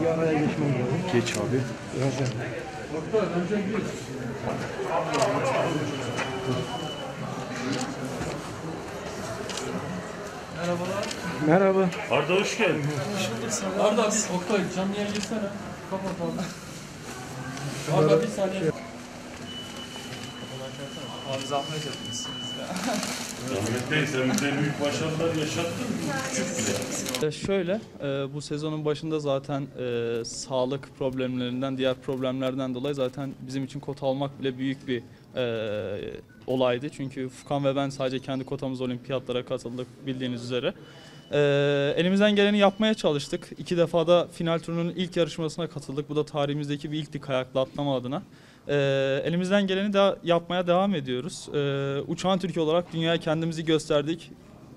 Bir araya geçmem lazım. Geç abi. Birazdan. Merhabalar. Merhaba. Arda hoş geldin. Arda bir Oktay canlı yayın girsene. Kapat abi. Arda bir saniye. Abi zahmet etmişsiniz ya. Rahmet Bey sen bize büyük başarılar yaşattın. Küçük bile. E, Şöyle, e, bu sezonun başında zaten e, sağlık problemlerinden, diğer problemlerden dolayı zaten bizim için kota almak bile büyük bir e, olaydı. Çünkü Furkan ve ben sadece kendi kotamız olimpiyatlara katıldık bildiğiniz üzere. E, elimizden geleni yapmaya çalıştık. İki defa da final turunun ilk yarışmasına katıldık. Bu da tarihimizdeki bir ilkti kayakla atlama adına. E, elimizden geleni de yapmaya devam ediyoruz. E, uçağın Türkiye olarak dünyaya kendimizi gösterdik.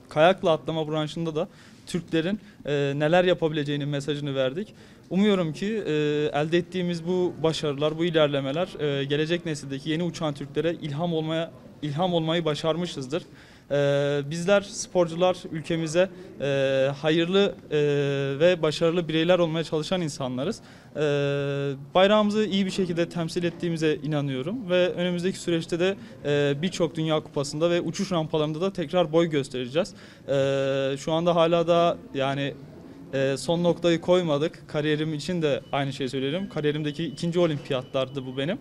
Kayakla atlama branşında da Türklerin e, neler yapabileceğinin mesajını verdik. Umuyorum ki e, elde ettiğimiz bu başarılar, bu ilerlemeler e, gelecek nesildeki yeni uçan Türklere ilham olmaya ilham olmayı başarmışızdır. E, bizler sporcular ülkemize e, hayırlı e, ve başarılı bireyler olmaya çalışan insanlarız. E, bayrağımızı iyi bir şekilde temsil ettiğimize inanıyorum ve önümüzdeki süreçte de e, birçok Dünya Kupası'nda ve uçuş rampalarında da tekrar boy göstereceğiz. E, şu anda hala da yani son noktayı koymadık. Kariyerim için de aynı şeyi söylerim. Kariyerimdeki ikinci olimpiyatlardı bu benim.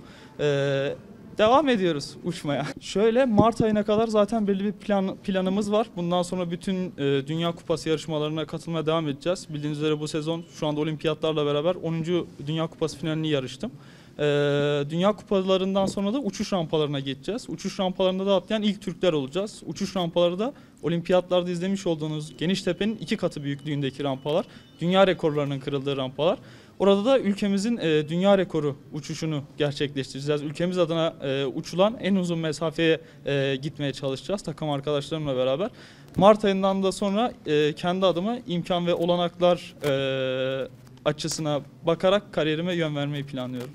E, devam ediyoruz uçmaya. Şöyle Mart ayına kadar zaten belli bir plan, planımız var. Bundan sonra bütün e, Dünya Kupası yarışmalarına katılmaya devam edeceğiz. Bildiğiniz üzere bu sezon şu anda olimpiyatlarla beraber 10. Dünya Kupası finalini yarıştım. Ee, Dünya Kupalarından sonra da uçuş rampalarına geçeceğiz. Uçuş rampalarında da atlayan ilk Türkler olacağız. Uçuş rampaları da olimpiyatlarda izlemiş olduğunuz Geniştepe'nin iki katı büyüklüğündeki rampalar. Dünya rekorlarının kırıldığı rampalar. Orada da ülkemizin e, dünya rekoru uçuşunu gerçekleştireceğiz. Ülkemiz adına e, uçulan en uzun mesafeye e, gitmeye çalışacağız takım arkadaşlarımla beraber. Mart ayından da sonra e, kendi adıma imkan ve olanaklar e, açısına bakarak kariyerime yön vermeyi planlıyorum.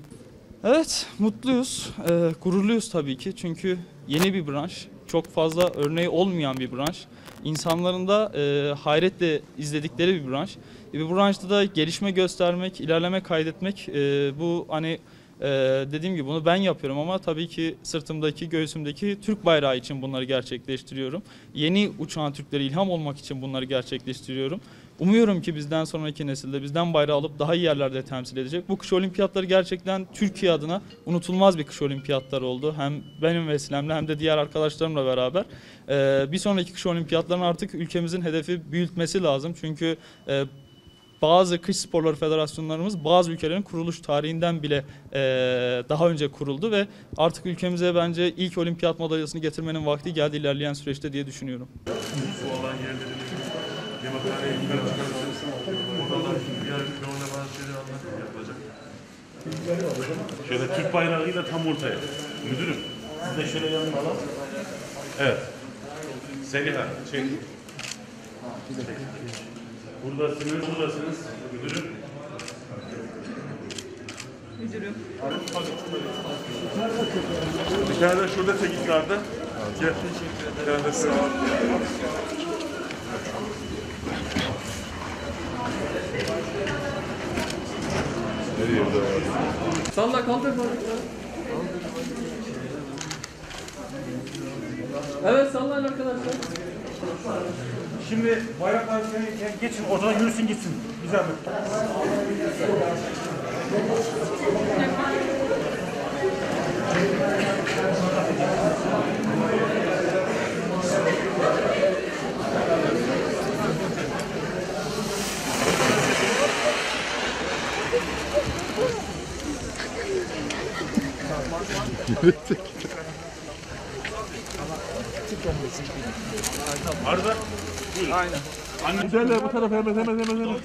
Evet, mutluyuz, e, gururluyuz tabii ki çünkü yeni bir branş, çok fazla örneği olmayan bir branş. İnsanların da e, hayretle izledikleri bir branş. E, bu branşta da gelişme göstermek, ilerleme kaydetmek e, bu hani e, dediğim gibi bunu ben yapıyorum ama tabii ki sırtımdaki, göğsümdeki Türk bayrağı için bunları gerçekleştiriyorum. Yeni uçan Türklere ilham olmak için bunları gerçekleştiriyorum. Umuyorum ki bizden sonraki nesilde bizden bayrağı alıp daha iyi yerlerde temsil edecek. Bu kış olimpiyatları gerçekten Türkiye adına unutulmaz bir kış olimpiyatları oldu. Hem benim vesilemle hem de diğer arkadaşlarımla beraber. Ee, bir sonraki kış olimpiyatlarının artık ülkemizin hedefi büyütmesi lazım. Çünkü e, bazı kış sporları federasyonlarımız bazı ülkelerin kuruluş tarihinden bile e, daha önce kuruldu ve artık ülkemize bence ilk olimpiyat madalyasını getirmenin vakti geldi ilerleyen süreçte diye düşünüyorum. Bu olan yerleri yemekhaneye yukarı çıkarırsınız. Odalar diğer bir ona bazı şeyler anlatın yapılacak. Şöyle Türk bayrağıyla tam ortaya. Müdürüm siz de şöyle yanına alın. Evet. Seliha çek. Buradasınız, buradasınız. Müdürüm. Bir tane de şurada vardı. Gel. Bir tane de şurada. Salla kaldır balıkları. Evet sallayın arkadaşlar. Şimdi bayrak arkasına geçin, oradan yürüsün gitsin. Güzel mi? Arda. Liderler bu tarafa hemen hemen hemen hemen.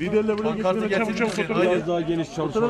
Liderler buraya. Hemen çabuk çabuk fotoğraf. Daha geniş çalışma.